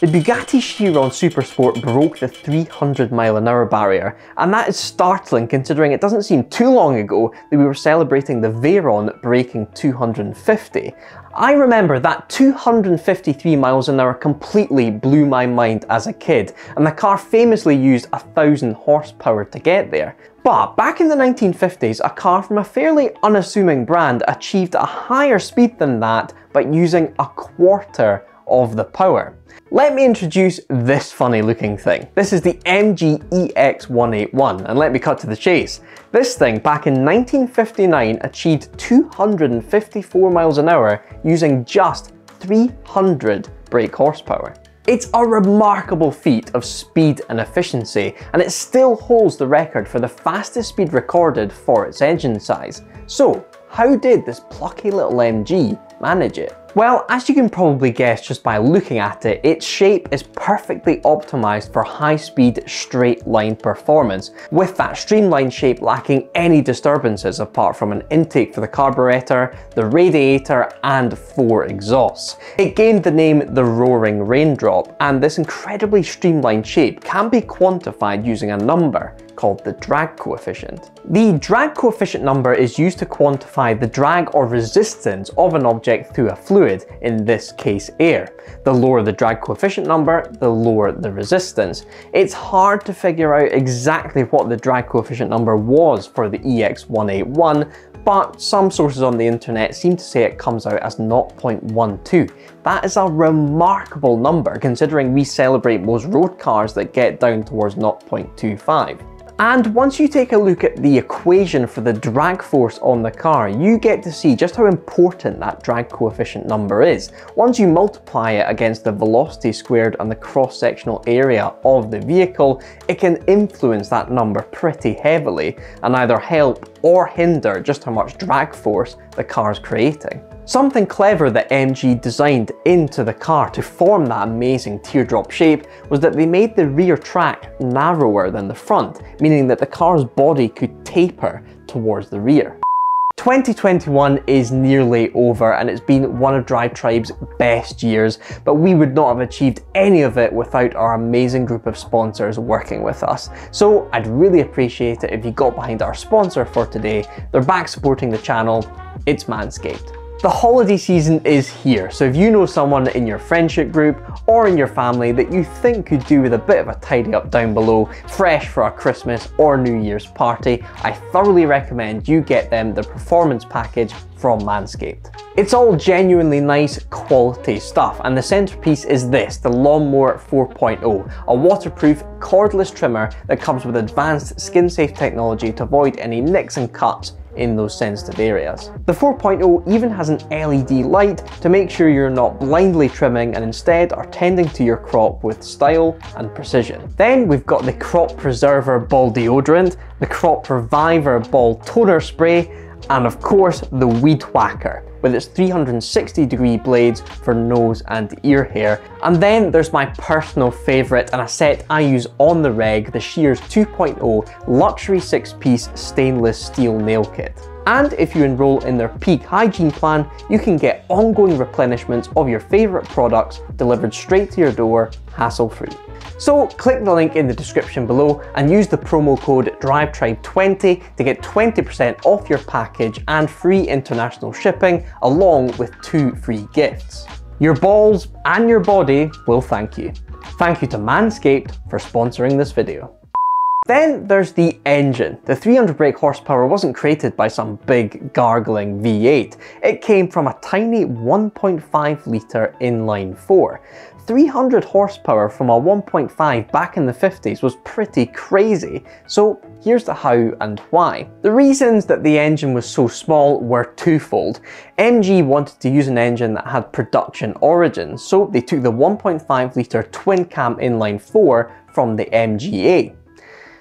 The Bugatti Chiron Supersport broke the 300 mile an hour barrier, and that is startling considering it doesn't seem too long ago that we were celebrating the Veyron breaking 250. I remember that 253 miles an hour completely blew my mind as a kid, and the car famously used a thousand horsepower to get there. But back in the 1950s, a car from a fairly unassuming brand achieved a higher speed than that, but using a quarter of the power. Let me introduce this funny looking thing. This is the MG EX181 and let me cut to the chase. This thing back in 1959 achieved 254 miles an hour using just 300 brake horsepower. It's a remarkable feat of speed and efficiency, and it still holds the record for the fastest speed recorded for its engine size. So, how did this plucky little MG manage it? Well, as you can probably guess just by looking at it, its shape is perfectly optimized for high-speed straight line performance, with that streamlined shape lacking any disturbances apart from an intake for the carburetor, the radiator, and four exhausts. It gained the name the Roaring Raindrop, and this incredibly streamlined shape can be quantified using a number called the drag coefficient. The drag coefficient number is used to quantify the drag or resistance of an object through a fluid, in this case air. The lower the drag coefficient number, the lower the resistance. It's hard to figure out exactly what the drag coefficient number was for the EX181, but some sources on the internet seem to say it comes out as 0.12. That is a remarkable number considering we celebrate most road cars that get down towards 0.25. And once you take a look at the equation for the drag force on the car, you get to see just how important that drag coefficient number is. Once you multiply it against the velocity squared and the cross-sectional area of the vehicle, it can influence that number pretty heavily and either help or hinder just how much drag force the car is creating. Something clever that MG designed into the car to form that amazing teardrop shape was that they made the rear track narrower than the front, meaning that the car's body could taper towards the rear. 2021 is nearly over and it's been one of Drive Tribe's best years, but we would not have achieved any of it without our amazing group of sponsors working with us. So I'd really appreciate it if you got behind our sponsor for today. They're back supporting the channel. It's Manscaped. The holiday season is here, so if you know someone in your friendship group or in your family that you think could do with a bit of a tidy up down below, fresh for a Christmas or New Year's party, I thoroughly recommend you get them the performance package from Manscaped. It's all genuinely nice quality stuff and the centerpiece is this, the Lawnmower 4.0, a waterproof cordless trimmer that comes with advanced skin safe technology to avoid any nicks and cuts in those sensitive areas. The 4.0 even has an LED light to make sure you're not blindly trimming and instead are tending to your crop with style and precision. Then we've got the Crop Preserver Ball Deodorant, the Crop Reviver Ball Toner Spray, and of course the Weed Whacker with its 360 degree blades for nose and ear hair. And then there's my personal favourite and a set I use on the reg, the Shears 2.0 luxury 6 piece stainless steel nail kit. And if you enroll in their peak hygiene plan, you can get ongoing replenishments of your favourite products delivered straight to your door, hassle free. So click the link in the description below and use the promo code DriveTribe20 to get 20% off your package and free international shipping along with two free gifts. Your balls and your body will thank you. Thank you to Manscaped for sponsoring this video. Then there's the engine. The 300 brake horsepower wasn't created by some big gargling V8. It came from a tiny 1.5 litre inline 4. 300 horsepower from a 1.5 back in the 50s was pretty crazy, so here's the how and why. The reasons that the engine was so small were twofold. MG wanted to use an engine that had production origins, so they took the 1.5 litre twin cam inline 4 from the MGA.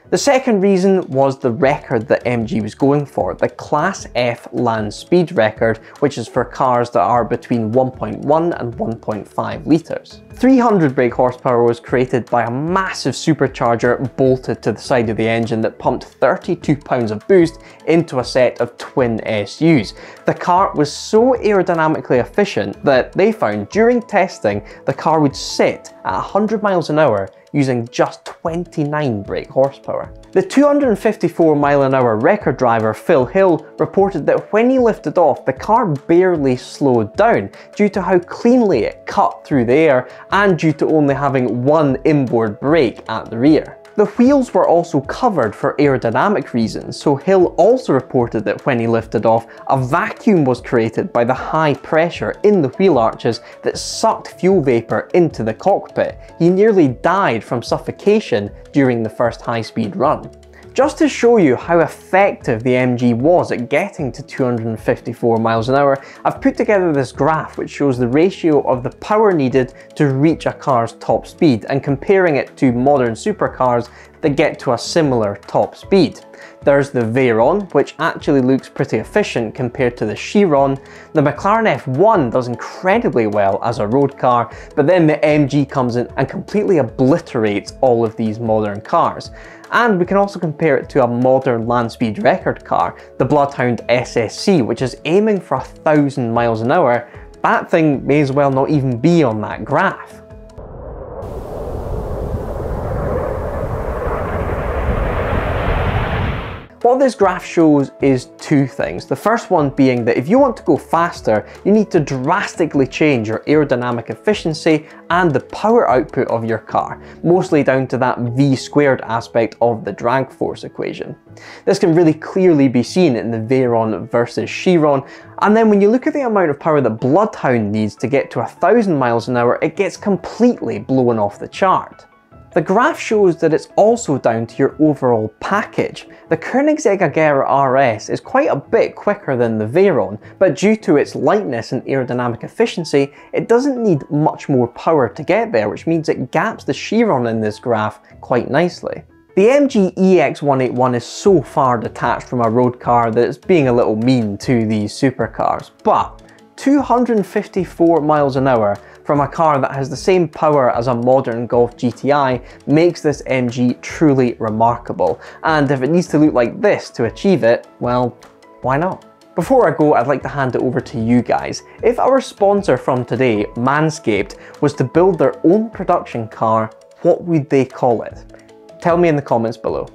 The second reason was the record that MG was going for, the Class F land speed record, which is for cars that are between 1.1 and 1.5 litres. 300 brake horsepower was created by a massive supercharger bolted to the side of the engine that pumped 32 pounds of boost into a set of twin SUs. The car was so aerodynamically efficient that they found during testing the car would sit at 100 miles an hour using just 29 brake horsepower. The 254 mile an hour record driver Phil Hill reported that when he lifted off, the car barely slowed down due to how cleanly it cut through the air and due to only having one inboard brake at the rear. The wheels were also covered for aerodynamic reasons, so Hill also reported that when he lifted off, a vacuum was created by the high pressure in the wheel arches that sucked fuel vapour into the cockpit. He nearly died from suffocation during the first high-speed run. Just to show you how effective the MG was at getting to 254 miles an hour, I've put together this graph which shows the ratio of the power needed to reach a car's top speed and comparing it to modern supercars that get to a similar top speed. There's the Veyron, which actually looks pretty efficient compared to the Chiron. The McLaren F1 does incredibly well as a road car, but then the MG comes in and completely obliterates all of these modern cars. And we can also compare it to a modern land speed record car, the Bloodhound SSC, which is aiming for a thousand miles an hour. That thing may as well not even be on that graph. What this graph shows is two things. The first one being that if you want to go faster, you need to drastically change your aerodynamic efficiency and the power output of your car, mostly down to that V squared aspect of the drag force equation. This can really clearly be seen in the Veyron versus Chiron, and then when you look at the amount of power that Bloodhound needs to get to 1000 miles an hour, it gets completely blown off the chart. The graph shows that it's also down to your overall package. The Koenigsegg Agera RS is quite a bit quicker than the Veyron, but due to its lightness and aerodynamic efficiency, it doesn't need much more power to get there, which means it gaps the Chiron in this graph quite nicely. The MG EX181 is so far detached from a road car that it's being a little mean to these supercars, but 254 miles an hour from a car that has the same power as a modern Golf GTI makes this MG truly remarkable. And if it needs to look like this to achieve it, well, why not? Before I go, I'd like to hand it over to you guys. If our sponsor from today, Manscaped, was to build their own production car, what would they call it? Tell me in the comments below.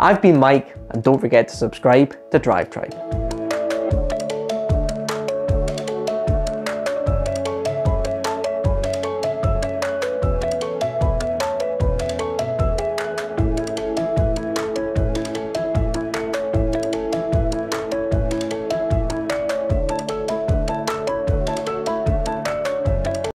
I've been Mike, and don't forget to subscribe to Drive Tribe.